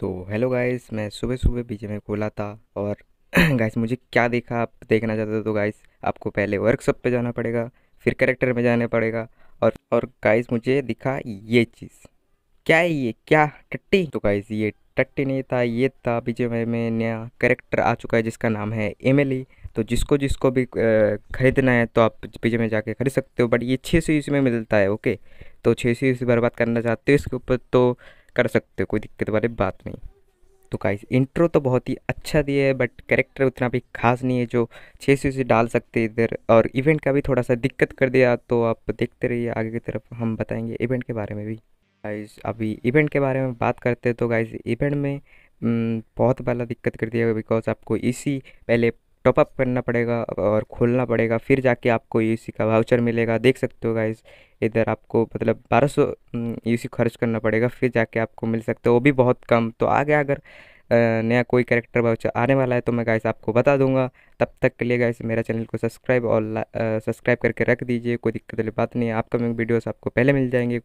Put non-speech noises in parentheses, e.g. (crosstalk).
तो hello guys, मैं सुबह सुबह बीच में खोला था और (clears throat) गाइस मुझे क्या देखा आप देखना चाहते हो तो गाइस आपको पहले वर्कशॉप पे जाना पड़ेगा, फिर करेक्टर में जाना पड़ेगा और और गाइस मुझे दिखा ये चीज़। क्या है ये? क्या? टट्टी? तो गाइस ये टट्टी नहीं था, ये था बीजे में नया करेक्टर आ चुका है जिसका नाम है एमएलई तो जिसको जिसको भी ख़रीदना है तो आप बीजे में जाके खरीद सकते हो बट ये छः सौ में मिलता है ओके तो छः सौ बर्बाद करना चाहते हो इसके ऊपर तो कर सकते हो, कोई दिक्कत वाली बात नहीं। तो गाइस इंट्रो तो बहुत ही अच्छा दिया है बट कैरेक्टर उतना भी खास नहीं है जो छः सौ से डाल सकते इधर। और इवेंट का भी थोड़ा सा दिक्कत कर दिया तो आप देखते रहिए, आगे की तरफ़ हम बताएँगे इवेंट के बारे में भी। गाइस अभी इवेंट के बारे में बात करते हैं तो गाइस इवेंट में बहुत वाला दिक्कत कर दिया बिकॉज़ आपको इसी पहले टॉपअप करना पड़ेगा और खोलना पड़ेगा, फिर जाके आपको यूसी का वाउचर मिलेगा। देख सकते हो गाइस इधर आपको मतलब बारह सौ खर्च करना पड़ेगा, फिर जाके आपको मिल सकते हो। वो भी बहुत कम। तो आ गया अगर नया कोई कैरेक्टर वाउचर आने वाला है तो मैं गाइस आपको बता दूँगा। तब तक के लिए गाइस मेरा चैनल को सब्सक्राइब और सब्सक्राइब करके रख दीजिए, कोई दिक्कत वाली बात नहीं है। अपकमिंग वीडियोस आपको पहले मिल जाएँगे।